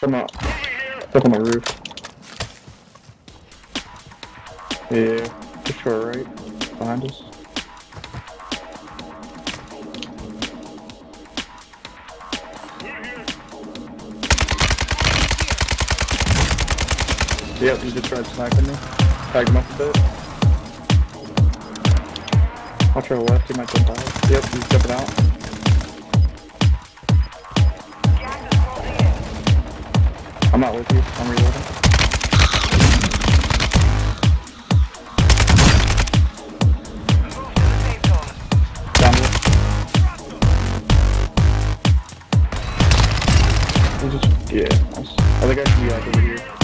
Come up. Up on the roof. Yeah, just to right, behind us. Yep, he just tried sniping me. Tagged him up a bit. Watch our left, he might jump out. Yep, he's jumping out. I'm not with you, I'm reloading. Down here. Just, yeah, nice. Other guy should be like over here.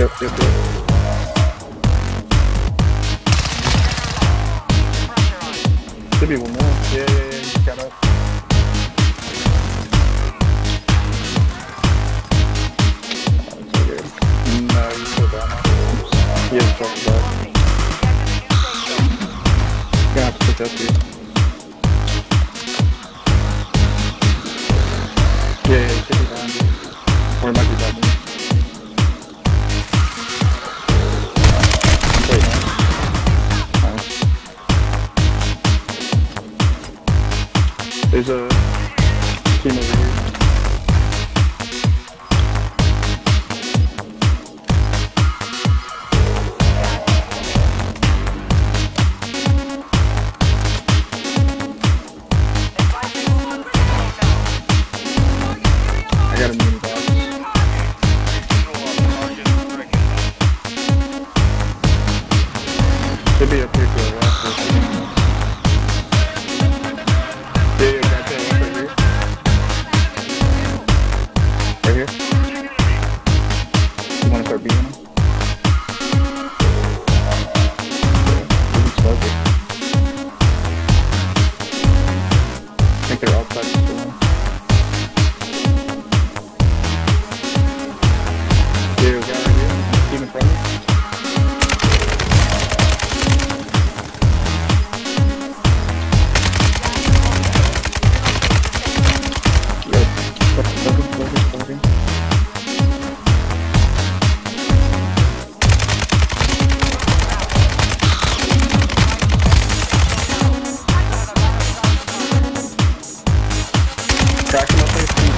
Yep, yep, yep. Should be one more. Yeah, yeah, yeah. You just got up. Okay. No, you still down. He has trouble back. Gonna have to pick up here. Yeah, yeah, he should be down. Or it might be There's a team. traction up there?